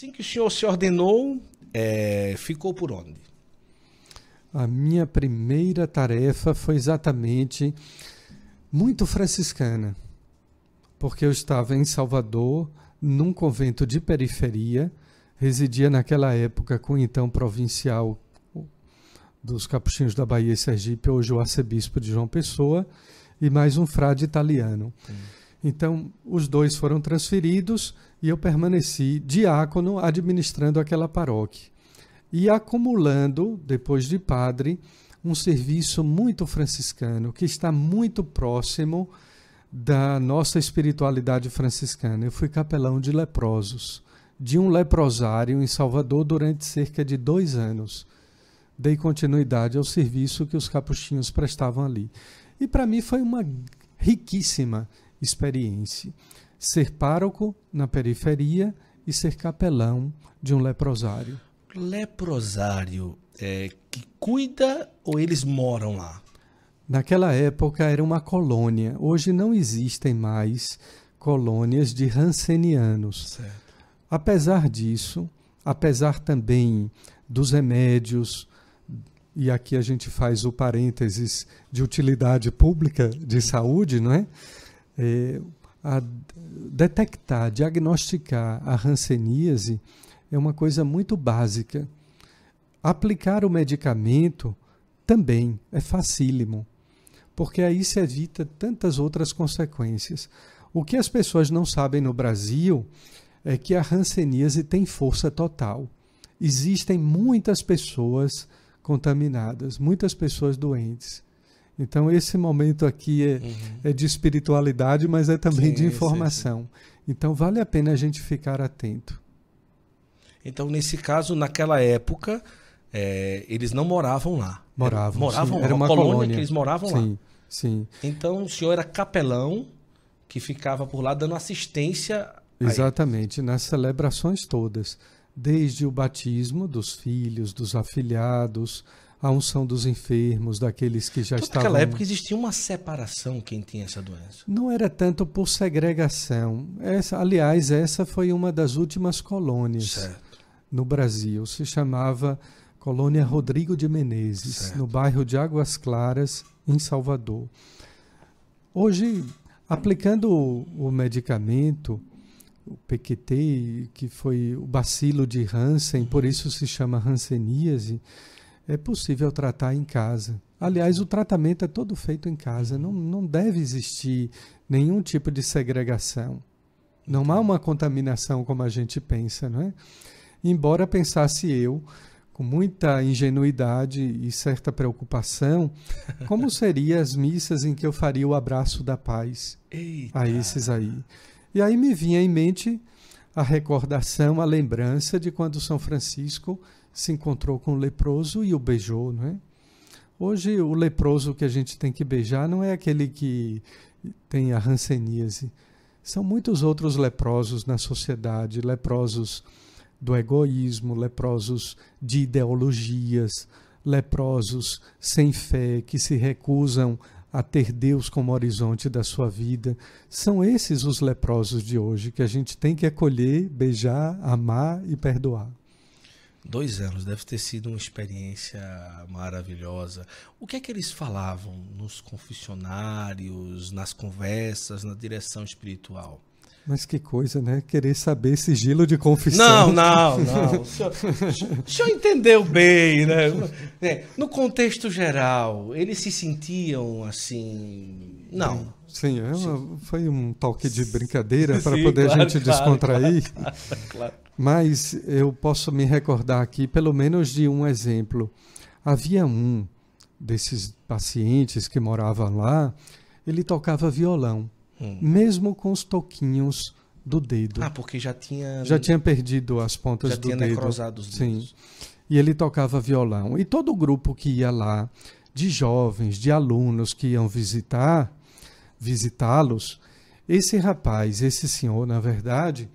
Assim que o senhor se ordenou, é, ficou por onde? A minha primeira tarefa foi exatamente muito franciscana, porque eu estava em Salvador, num convento de periferia, residia naquela época com o então provincial dos Capuchinhos da Bahia e Sergipe, hoje o arcebispo de João Pessoa, e mais um frade italiano. Hum. Então, os dois foram transferidos e eu permaneci diácono administrando aquela paróquia. E acumulando, depois de padre, um serviço muito franciscano, que está muito próximo da nossa espiritualidade franciscana. Eu fui capelão de leprosos de um leprosário em Salvador durante cerca de dois anos. Dei continuidade ao serviço que os capuchinhos prestavam ali. E para mim foi uma riquíssima experiência. Ser pároco na periferia e ser capelão de um leprosário. Leprosário é, que cuida ou eles moram lá? Naquela época era uma colônia. Hoje não existem mais colônias de rancenianos. Certo. Apesar disso, apesar também dos remédios, e aqui a gente faz o parênteses de utilidade pública de saúde, não é? É a detectar, diagnosticar a hanseníase é uma coisa muito básica. Aplicar o medicamento também é facílimo, porque aí se evita tantas outras consequências. O que as pessoas não sabem no Brasil é que a hanseníase tem força total. Existem muitas pessoas contaminadas, muitas pessoas doentes. Então, esse momento aqui é, uhum. é de espiritualidade, mas é também sim, de informação. Sim, sim. Então, vale a pena a gente ficar atento. Então, nesse caso, naquela época, é, eles não moravam lá. Moravam. moravam sim. Era uma, colônia, colônia, que eles moravam sim, lá. Sim. Então, o senhor era capelão que ficava por lá dando assistência Exatamente, nas celebrações todas, desde o batismo dos filhos, dos afilhados, a unção dos enfermos, daqueles que já Toda estavam. Naquela época existia uma separação quem tinha essa doença. Não era tanto por segregação. Essa, aliás, essa foi uma das últimas colônias certo. no Brasil. Se chamava Colônia Rodrigo de Menezes, certo. no bairro de Águas Claras, em Salvador. Hoje, aplicando o medicamento, o PQT, que foi o bacilo de Hansen, por isso se chama Hanseníase, é possível tratar em casa. Aliás, o tratamento é todo feito em casa, não, não deve existir nenhum tipo de segregação. Não há uma contaminação como a gente pensa, não é? Embora pensasse eu, com muita ingenuidade e certa preocupação, como seriam as missas em que eu faria o abraço da paz Eita. a esses aí. E aí me vinha em mente a recordação, a lembrança de quando São Francisco se encontrou com o leproso e o beijou, não é? Hoje o leproso que a gente tem que beijar não é aquele que tem a ranceníase. São muitos outros leprosos na sociedade, leprosos do egoísmo, leprosos de ideologias, leprosos sem fé, que se recusam a ter Deus como horizonte da sua vida. São esses os leprosos de hoje que a gente tem que acolher, beijar, amar e perdoar. Dois anos deve ter sido uma experiência maravilhosa. O que é que eles falavam nos confessionários, nas conversas, na direção espiritual? Mas que coisa, né? Querer saber sigilo de confissão. Não, não, não. O senhor, o senhor entendeu bem, né? É, no contexto geral, eles se sentiam assim. Não. Sim, é uma, foi um toque de brincadeira para poder claro, a gente claro, descontrair. Claro, Mas eu posso me recordar aqui, pelo menos, de um exemplo. Havia um desses pacientes que moravam lá, ele tocava violão. Hum. Mesmo com os toquinhos do dedo. Ah, porque já tinha. Já tinha perdido as pontas já do tinha dedo. necrosado os dedos. Sim. E ele tocava violão. E todo o grupo que ia lá, de jovens, de alunos que iam visitar, visitá-los, esse rapaz, esse senhor, na verdade,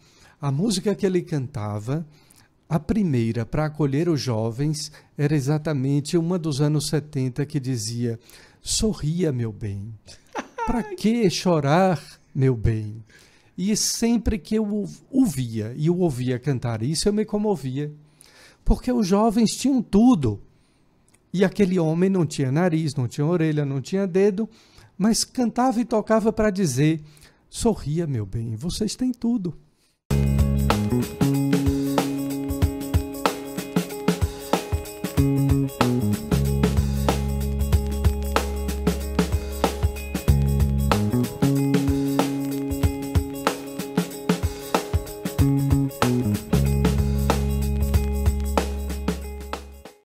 a música que ele cantava, a primeira para acolher os jovens, era exatamente uma dos anos 70 que dizia: Sorria, meu bem. Para que chorar, meu bem? E sempre que eu o via e o ouvia cantar isso, eu me comovia. Porque os jovens tinham tudo. E aquele homem não tinha nariz, não tinha orelha, não tinha dedo, mas cantava e tocava para dizer: sorria, meu bem, vocês têm tudo.